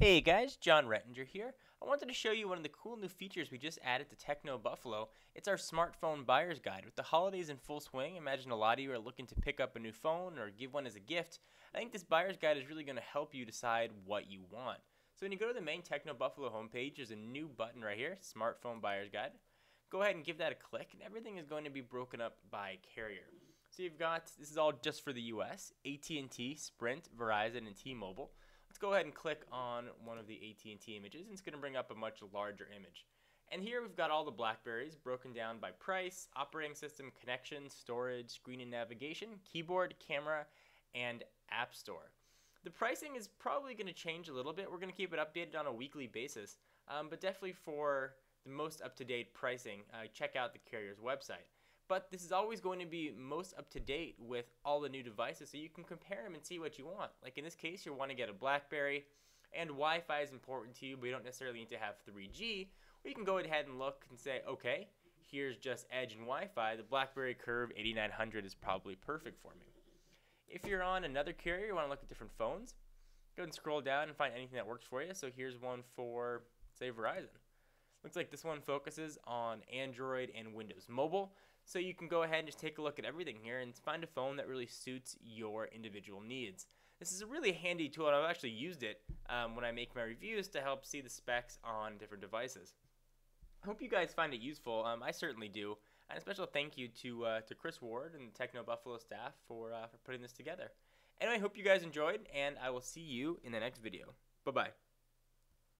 Hey guys, Jon Rettinger here. I wanted to show you one of the cool new features we just added to TechnoBuffalo. It's our smartphone buyer's guide. With the holidays in full swing, imagine a lot of you are looking to pick up a new phone or give one as a gift. I think this buyer's guide is really going to help you decide what you want. So when you go to the main TechnoBuffalo homepage, there's a new button right here, Smartphone Buyer's Guide. Go ahead and give that a click, and everything is going to be broken up by carrier. So you've got, this is all just for the US, AT&T, Sprint, Verizon, and T-Mobile. Let's go ahead and click on one of the AT&T images and it's going to bring up a much larger image. And here we've got all the Blackberries broken down by price, operating system, connection, storage, screen and navigation, keyboard, camera, and App Store. The pricing is probably going to change a little bit. We're going to keep it updated on a weekly basis, um, but definitely for the most up-to-date pricing, uh, check out the carrier's website. But this is always going to be most up to date with all the new devices, so you can compare them and see what you want. Like in this case, you want to get a BlackBerry, and Wi-Fi is important to you, but you don't necessarily need to have 3G. We can go ahead and look and say, okay, here's just Edge and Wi-Fi. The BlackBerry Curve 8900 is probably perfect for me. If you're on another carrier, you want to look at different phones, go ahead and scroll down and find anything that works for you. So here's one for, say, Verizon. Looks like this one focuses on Android and Windows Mobile. So you can go ahead and just take a look at everything here and find a phone that really suits your individual needs. This is a really handy tool and I've actually used it um, when I make my reviews to help see the specs on different devices. I hope you guys find it useful. Um, I certainly do. And a special thank you to, uh, to Chris Ward and the TechnoBuffalo staff for, uh, for putting this together. Anyway, I hope you guys enjoyed and I will see you in the next video. Bye-bye.